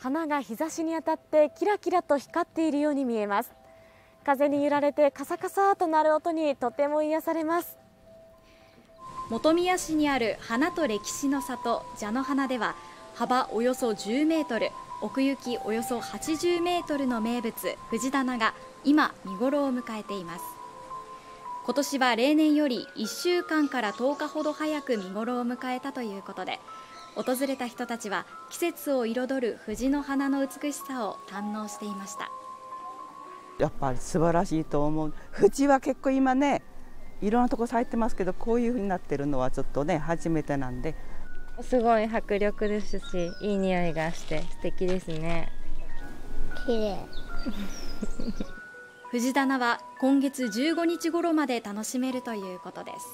花が日差しに当たってキラキラと光っているように見えます。風に揺られてカサカサと鳴る音にとても癒されます。本宮市にある花と歴史の里蛇の花では幅およそ10メートル奥行きおよそ80メートルの名物藤棚が今見頃を迎えています。今年は例年より1週間から10日ほど早く見頃を迎えたということで訪れた人たちは季節を彩る藤の花の美しさを堪能していました。やっぱり素晴らしいと思う。藤は結構今ねいろんなとこ咲いてますけどこういう風になってるのはちょっとね初めてなんで。すごい迫力ですしいい匂いがして素敵ですね。綺麗。藤棚は今月15日頃まで楽しめるということです